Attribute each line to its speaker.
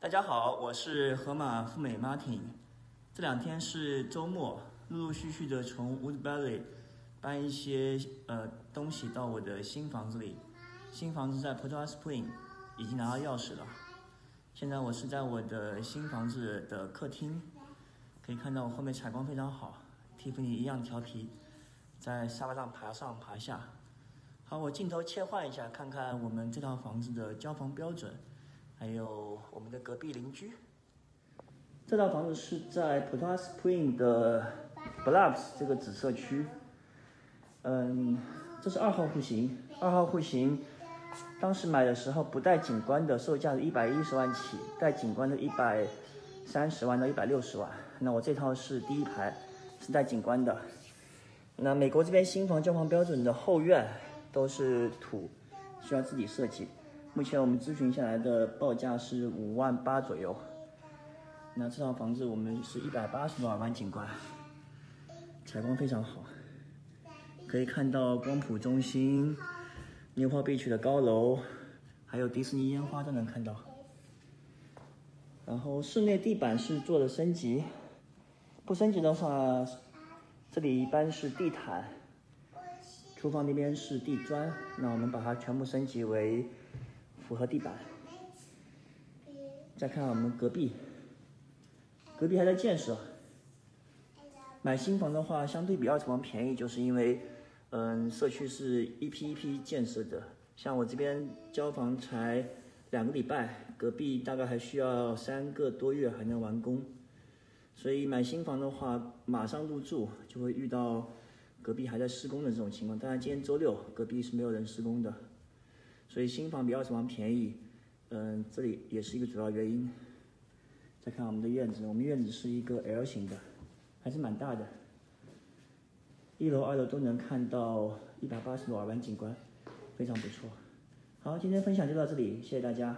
Speaker 1: 大家好，我是河马富美 Martin。这两天是周末，陆陆续续的从 Woodbury 搬一些呃东西到我的新房子里。新房子在 p o r t a Spring，已经拿到钥匙了。现在我是在我的新房子的客厅，可以看到我后面采光非常好，Tiffany 一样调皮，在沙发上爬上爬下。好，我镜头切换一下，看看我们这套房子的交房标准。还有我们的隔壁邻居，这套房子是在 p o t a Spring 的 Bluffs 这个紫色区。嗯，这是二号户型，二号户型当时买的时候不带景观的，售价是一百一十万起，带景观的一百三十万到一百六十万。那我这套是第一排，是带景观的。那美国这边新房交房标准的后院都是土，需要自己设计。目前我们咨询下来的报价是五万八左右。那这套房子我们是一百八十多万景观，采光非常好，可以看到光谱中心、牛泡碧区的高楼，还有迪士尼烟花都能看到。然后室内地板是做的升级，不升级的话，这里一般是地毯，厨房那边是地砖，那我们把它全部升级为。符合地板。再看我们隔壁，隔壁还在建设。买新房的话，相对比二手房便宜，就是因为，嗯，社区是一批一批建设的。像我这边交房才两个礼拜，隔壁大概还需要三个多月还能完工。所以买新房的话，马上入住就会遇到隔壁还在施工的这种情况。当然，今天周六，隔壁是没有人施工的。所以新房比二手房便宜，嗯，这里也是一个主要原因。再看我们的院子，我们院子是一个 L 型的，还是蛮大的。一楼、二楼都能看到一百八十度耳湾景观，非常不错。好，今天分享就到这里，谢谢大家。